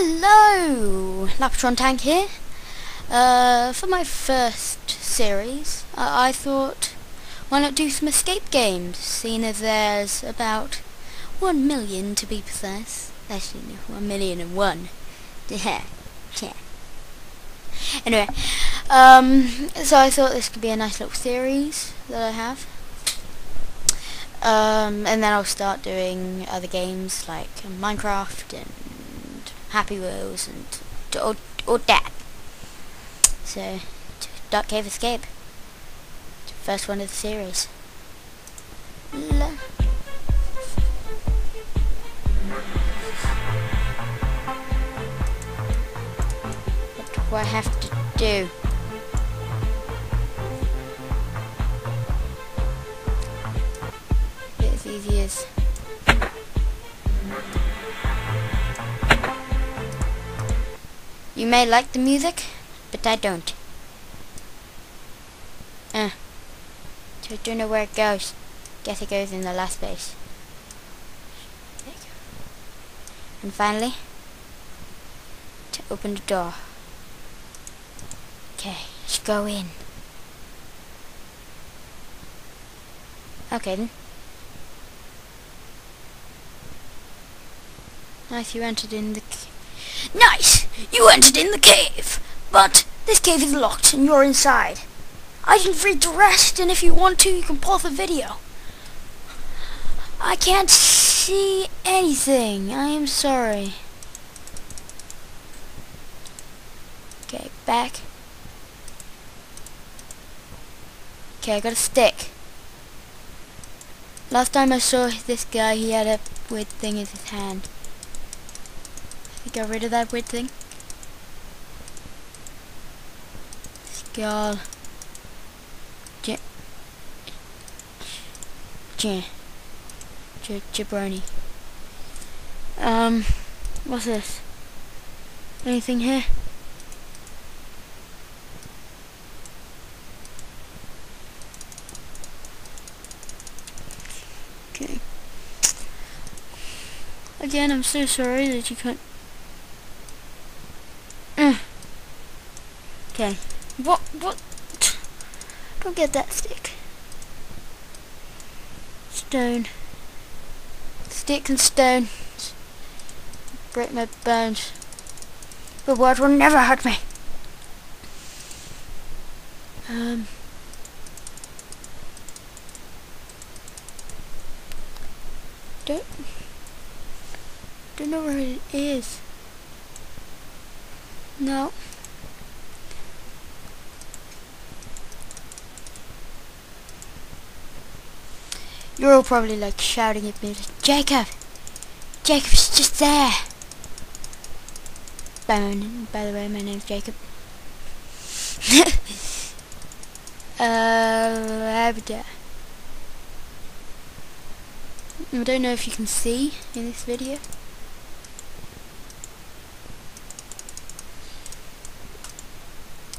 Hello! Lapatron Tank here. Uh, for my first series, I, I thought, why not do some escape games, seeing as there's about one million to be precise. Actually, no, one million and one. Yeah, yeah. Anyway, um, so I thought this could be a nice little series that I have. Um, and then I'll start doing other games like Minecraft and Happy Wheels and or, or that. So, Dark Cave Escape. First one of the series. La what do I have to do? It's easy as You may like the music, but I don't. Uh, so I don't know where it goes. Guess it goes in the last place. And finally, to open the door. Okay, let's go in. Okay then. Nice, you entered in the... Nice! You entered in the cave! But this cave is locked and you're inside. I can read the rest and if you want to you can pause the video. I can't see anything. I am sorry. Okay, back. Okay, I got a stick. Last time I saw this guy, he had a weird thing in his hand. I got rid of that weird thing. Skull. J. Jabroni. Um, what's this? Anything here? Okay. Again, I'm so sorry that you can't. Mm. Okay. What? What? Don't get that stick. Stone. Stick and stone. Break my bones. The word will never hurt me. Um. Don't. Don't know where it is. No. You're all probably like shouting at me, like, Jacob! Jacob's just there! By, my, by the way, my name's Jacob. uh, I don't know if you can see in this video.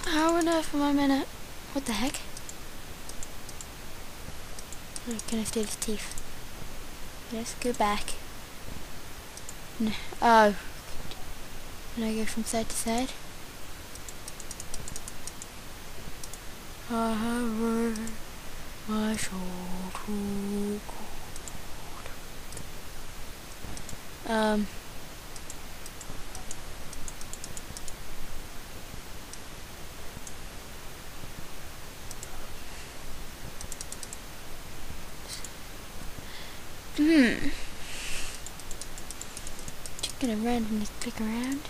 How on earth am I meant. What the heck? Oh, can I steal his teeth? Let's go back. No. Oh. Can I go from side to side? I have read my soul. Um. Hmm. Just gonna randomly click around.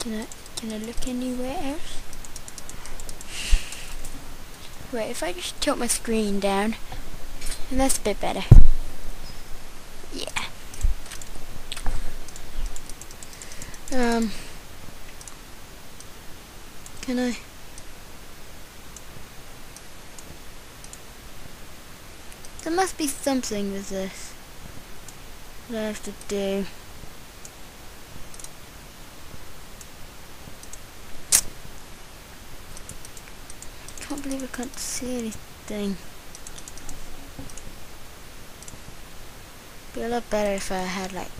Can I can I look anywhere else? Wait, if I just tilt my screen down, that's a bit better. Um. Can I? There must be something with this that I have to do. can't believe I can't see anything. Be a lot better if I had like,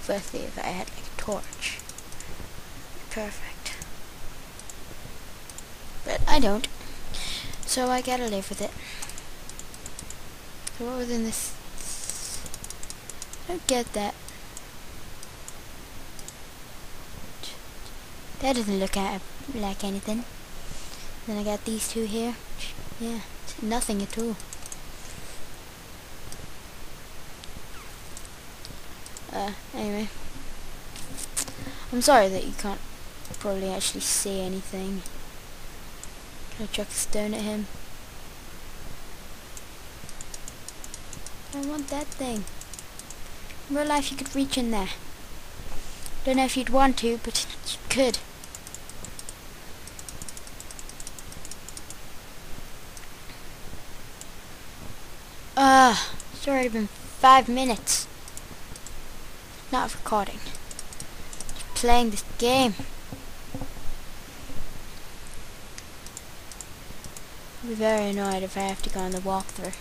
firstly if I had like torch. Perfect. But I don't. So I gotta live with it. So what was in this? I don't get that. That doesn't look like anything. Then I got these two here. Yeah, nothing at all. Uh, anyway. I'm sorry that you can't probably actually see anything. Can I chuck a stone at him? I want that thing. In real life you could reach in there. Don't know if you'd want to, but you could. Ah, it's already been five minutes. Not recording. Playing this game. I'll be very annoyed if I have to go on the walkthrough.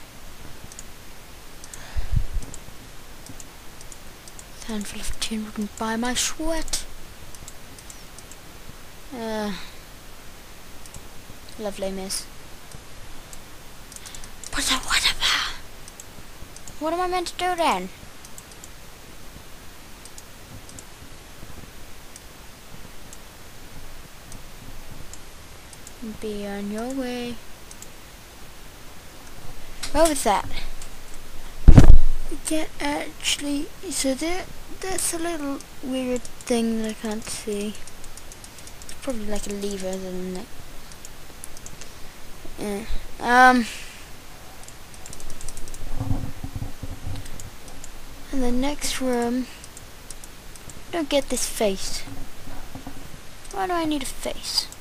Handful of tin wouldn't buy my sweat. Uh, lovely miss. But what about? What am I meant to do then? Be on your way. What was that? I can't actually. So there, that's a little weird thing that I can't see. It's probably like a lever than like. Yeah. Um. In the next room. Don't get this face. Why do I need a face?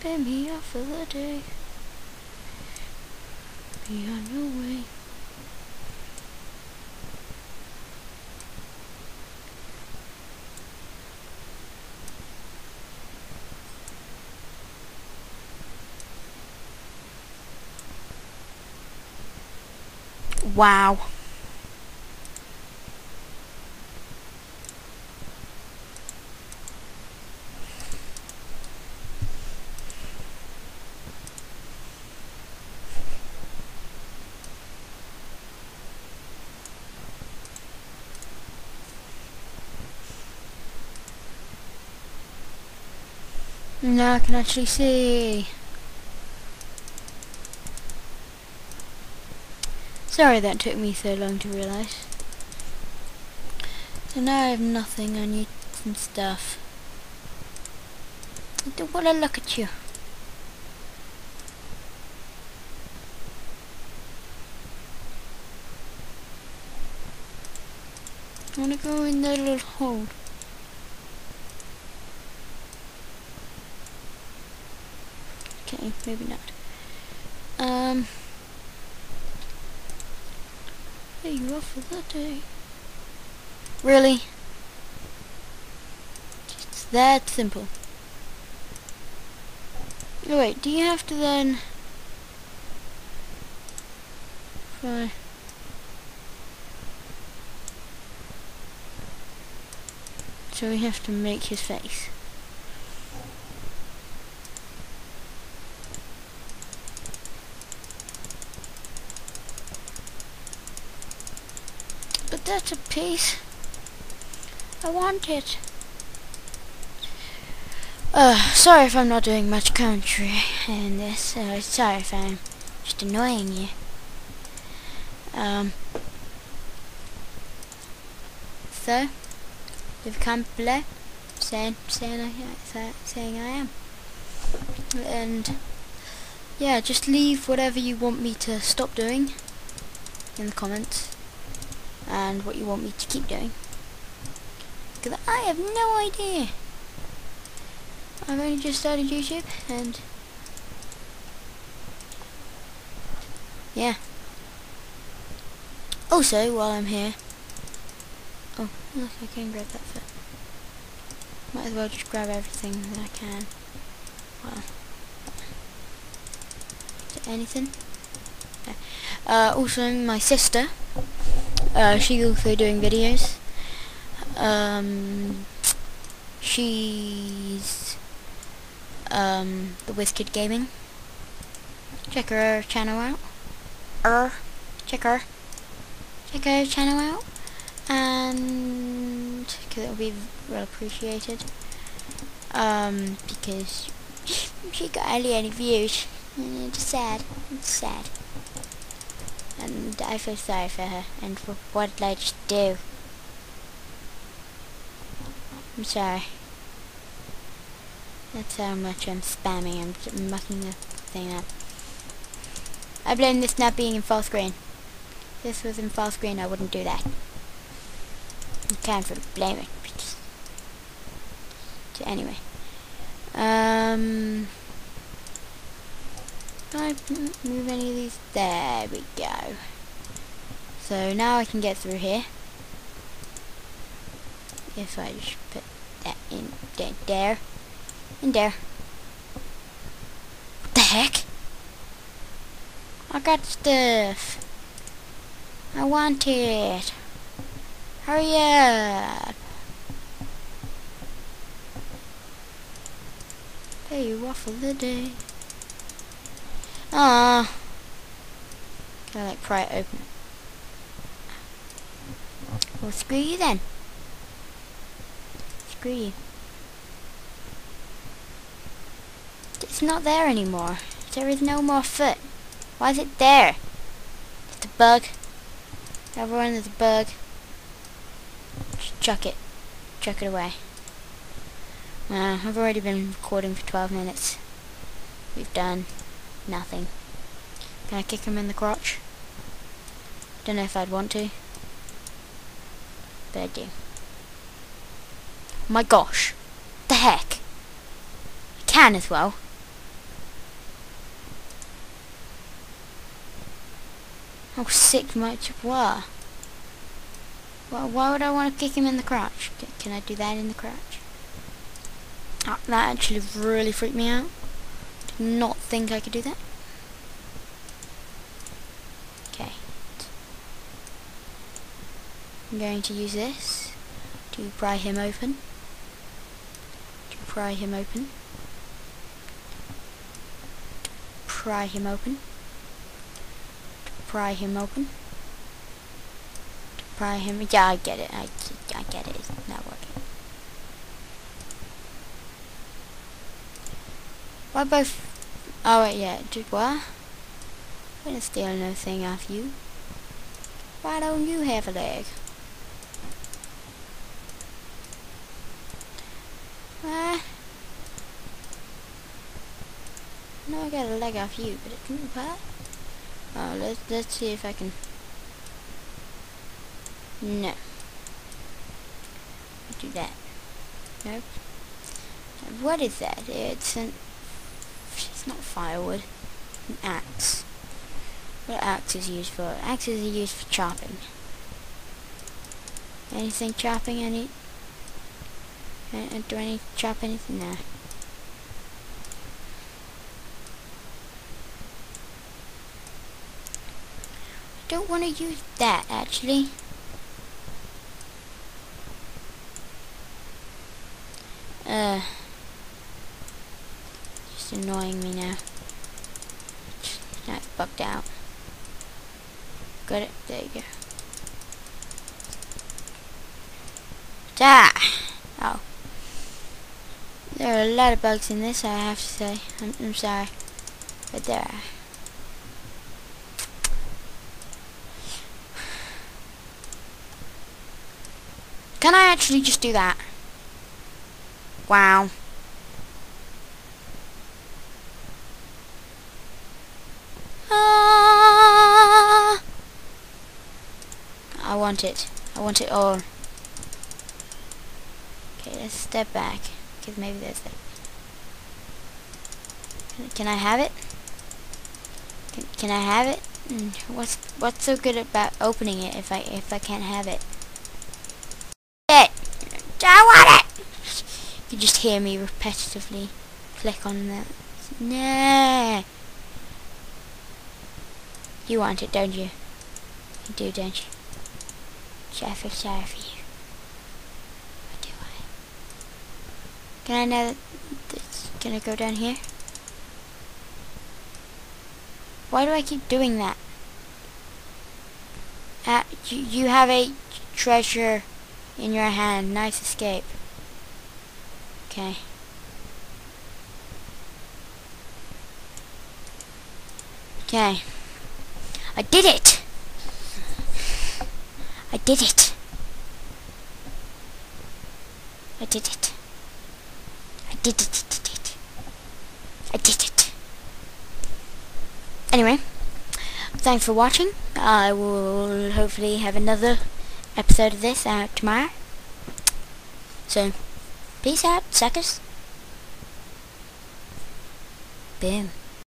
Pay me off for the day. Be on your way. Wow. Now I can actually see. Sorry that took me so long to realise. So now I have nothing, I need some stuff. I don't want to look at you. I want to go in that little hole. Okay, maybe not. Um, hey, you off for that day? Really? It's that simple. Oh, wait, do you have to then... Fine. So we have to make his face. But that's a piece. I want it. Uh, sorry if I'm not doing much commentary in this. Uh, sorry if I'm just annoying you. Um, so, a comment below saying saying I saying I am, and yeah, just leave whatever you want me to stop doing in the comments and what you want me to keep doing. Because I have no idea. I've only just started YouTube and yeah. Also, while I'm here, oh look, I can grab that foot. Might as well just grab everything that I can. Well, anything? Uh, also, my sister, uh, she's also doing videos. Um, she's um, the WizKid Gaming. Check her channel out. Er, check her. Check her channel out. And because it'll be well appreciated. Um, because she got hardly any views. It's sad. It's sad. And I feel sorry for her. And for what did I just do? I'm sorry. That's how much I'm spamming. I'm mucking the thing up. I blame this not being in full screen. If this was in full screen, I wouldn't do that. You can't really blame it. Anyway. Um... Can I move any of these? There we go. So now I can get through here. If I just put that in there, in there. What the heck? I got stuff. I want it. Hurry up. Hey, waffle the day. Ah. Can I like pry it open? Well, screw you then. Screw you. It's not there anymore. There is no more foot. Why is it there? It's a bug. Everyone is a bug. Just chuck it. Chuck it away. Uh, I've already been recording for 12 minutes. We've done nothing. Can I kick him in the crotch? Don't know if I'd want to. But I do. My gosh. The heck? I can as well. How sick much were. Well, why would I want to kick him in the crotch? Can I do that in the crotch? Oh, that actually really freaked me out. Not think I could do that. Okay. I'm going to use this to pry him open. To pry him open. Pry him open pry him open. Pry him. Yeah, I get it. I, I get it. It's not working. Why both? Oh wait, yeah. Did what? I'm gonna steal nothing off you. Why don't you have a leg? Ah. No, I got a leg off you, but it didn't what? Oh, let's let's see if I can. No. Do that. Nope. What is that? It's an. Firewood. An axe. What axe is used for? Axes are used for chopping. Anything chopping? Any? Uh, do I need to chop anything? No. don't want to use that actually. Uh, annoying me now. Now it's bugged out. Got it. There you go. Ah! Oh. There are a lot of bugs in this, I have to say. I'm, I'm sorry. But there are. Can I actually just do that? Wow. Ah! I want it. I want it all. Okay, let's step back. Because maybe there's that. Can I have it? Can, can I have it? Hmm, what's what's so good about opening it if I if I can't have it? it. I want it. You just hear me repetitively click on that. No. You want it, don't you? You do, don't you? For you? Or do I? Can I know that it's gonna go down here? Why do I keep doing that? Uh, you, you have a treasure in your hand. Nice escape. Okay. Okay. I did it! I did it! I did it. I did it, did it. I did it. Anyway, thanks for watching. I will hopefully have another episode of this out tomorrow. So, peace out, suckers. Boom.